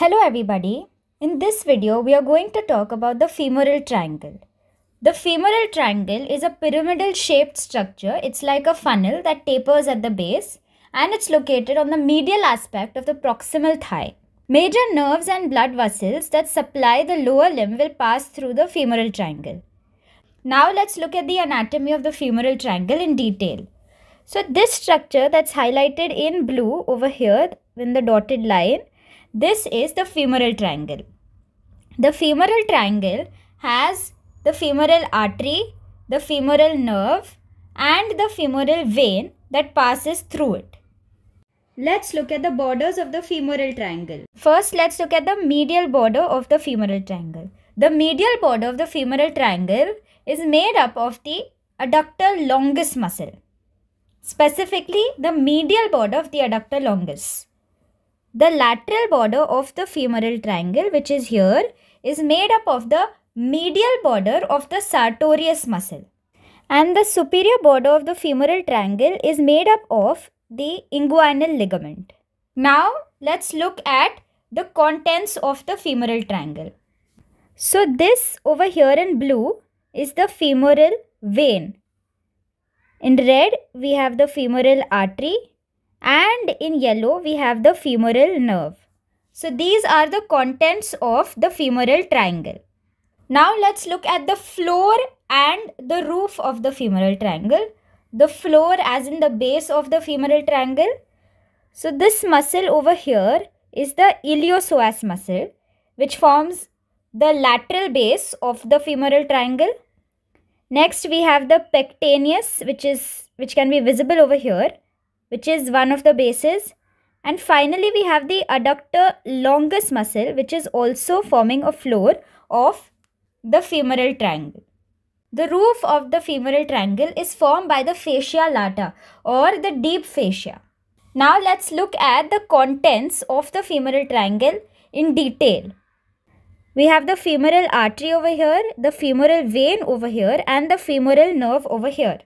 Hello everybody. In this video, we are going to talk about the femoral triangle. The femoral triangle is a pyramidal shaped structure. It's like a funnel that tapers at the base and it's located on the medial aspect of the proximal thigh. Major nerves and blood vessels that supply the lower limb will pass through the femoral triangle. Now let's look at the anatomy of the femoral triangle in detail. So this structure that's highlighted in blue over here in the dotted line, this is the femoral triangle. The femoral triangle has the femoral artery, the femoral nerve and the femoral vein that passes through it. Let's look at the borders of the femoral triangle. First, let's look at the medial border of the femoral triangle. The medial border of the femoral triangle is made up of the adductor longus muscle, specifically the medial border of the adductor longus. The lateral border of the femoral triangle, which is here, is made up of the medial border of the sartorius muscle. And the superior border of the femoral triangle is made up of the inguinal ligament. Now, let's look at the contents of the femoral triangle. So, this over here in blue is the femoral vein. In red, we have the femoral artery and in yellow, we have the femoral nerve. So, these are the contents of the femoral triangle. Now, let's look at the floor and the roof of the femoral triangle. The floor as in the base of the femoral triangle. So, this muscle over here is the iliopsoas muscle which forms the lateral base of the femoral triangle. Next we have the pectineus which is which can be visible over here which is one of the bases. And finally we have the adductor longus muscle which is also forming a floor of the femoral triangle. The roof of the femoral triangle is formed by the fascia lata or the deep fascia. Now let's look at the contents of the femoral triangle in detail. We have the femoral artery over here, the femoral vein over here and the femoral nerve over here.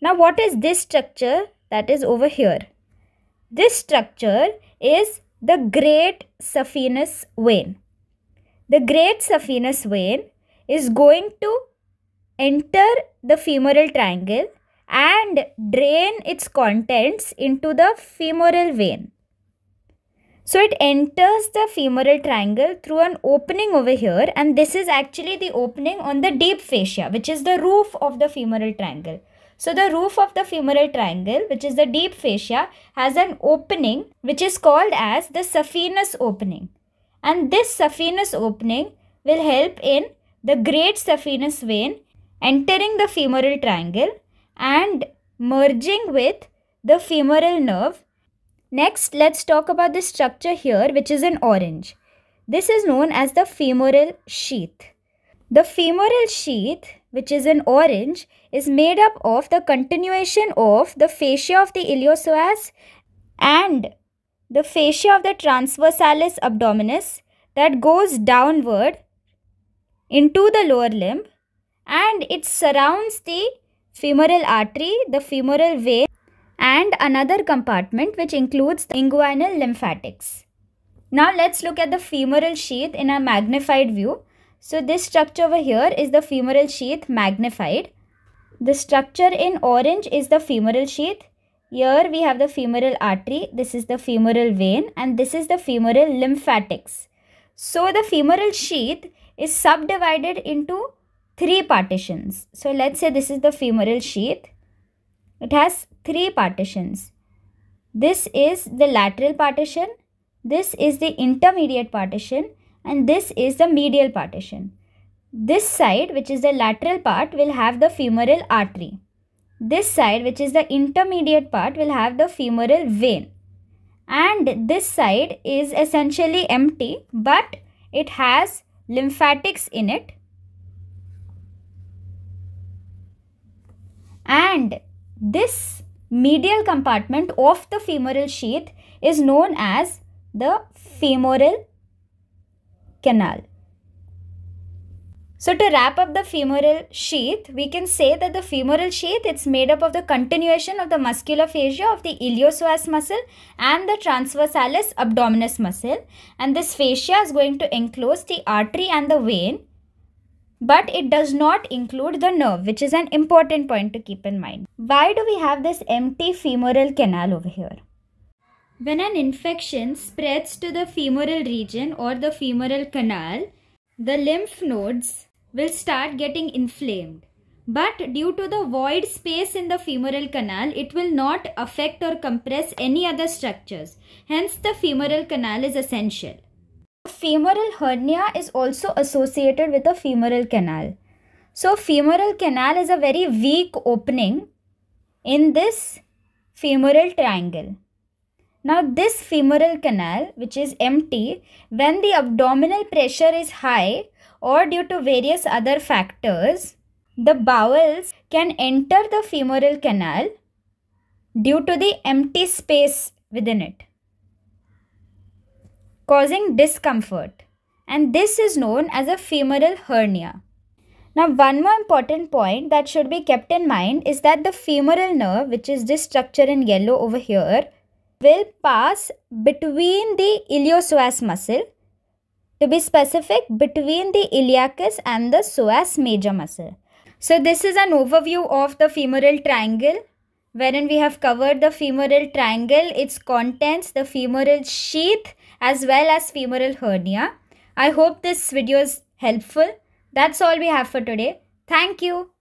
Now what is this structure that is over here? This structure is the great saphenous vein. The great saphenous vein is going to enter the femoral triangle and drain its contents into the femoral vein. So it enters the femoral triangle through an opening over here and this is actually the opening on the deep fascia which is the roof of the femoral triangle. So the roof of the femoral triangle which is the deep fascia has an opening which is called as the saphenous opening. And this saphenous opening will help in the great saphenous vein entering the femoral triangle and merging with the femoral nerve Next, let's talk about the structure here, which is in orange. This is known as the femoral sheath. The femoral sheath, which is in orange, is made up of the continuation of the fascia of the iliopsoas and the fascia of the transversalis abdominis that goes downward into the lower limb and it surrounds the femoral artery, the femoral vein and another compartment which includes the inguinal lymphatics. Now let's look at the femoral sheath in a magnified view. So this structure over here is the femoral sheath magnified. The structure in orange is the femoral sheath. Here we have the femoral artery, this is the femoral vein and this is the femoral lymphatics. So the femoral sheath is subdivided into three partitions. So let's say this is the femoral sheath. It has three partitions. This is the lateral partition, this is the intermediate partition and this is the medial partition. This side which is the lateral part will have the femoral artery. This side which is the intermediate part will have the femoral vein. And this side is essentially empty but it has lymphatics in it. And this medial compartment of the femoral sheath is known as the femoral canal. So to wrap up the femoral sheath, we can say that the femoral sheath it's made up of the continuation of the muscular fascia of the iliopsoas muscle and the transversalis abdominis muscle and this fascia is going to enclose the artery and the vein but it does not include the nerve which is an important point to keep in mind. Why do we have this empty femoral canal over here? When an infection spreads to the femoral region or the femoral canal, the lymph nodes will start getting inflamed. But due to the void space in the femoral canal, it will not affect or compress any other structures. Hence, the femoral canal is essential. Femoral hernia is also associated with the femoral canal. So, femoral canal is a very weak opening in this femoral triangle. Now, this femoral canal, which is empty, when the abdominal pressure is high, or due to various other factors, the bowels can enter the femoral canal due to the empty space within it, causing discomfort. And this is known as a femoral hernia. Now, one more important point that should be kept in mind is that the femoral nerve, which is this structure in yellow over here, will pass between the iliopsoas muscle to be specific between the iliacus and the psoas major muscle. So this is an overview of the femoral triangle wherein we have covered the femoral triangle, its contents, the femoral sheath as well as femoral hernia. I hope this video is helpful. That's all we have for today. Thank you.